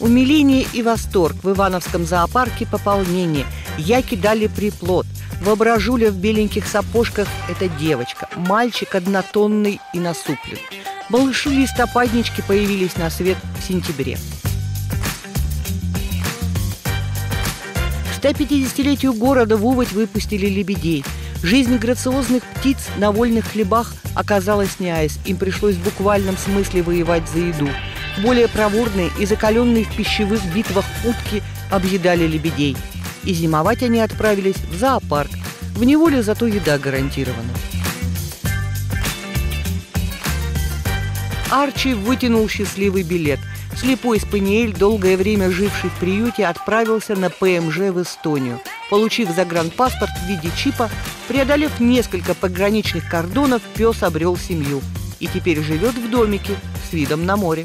Умиление и восторг в Ивановском зоопарке пополнение. Яки дали приплод. Воображуля в беленьких сапожках – это девочка. Мальчик однотонный и насуплен. Малыши-листопаднички появились на свет в сентябре. К 150-летию города в Уводь выпустили лебедей. Жизнь грациозных птиц на вольных хлебах оказалась не айс. Им пришлось в буквальном смысле воевать за еду. Более проворные и закаленные в пищевых битвах утки объедали лебедей. И зимовать они отправились в зоопарк. В неволе зато еда гарантирована. Арчи вытянул счастливый билет. Слепой спаниель, долгое время живший в приюте, отправился на ПМЖ в Эстонию. Получив загранпаспорт в виде чипа, преодолев несколько пограничных кордонов, пес обрел семью. И теперь живет в домике с видом на море.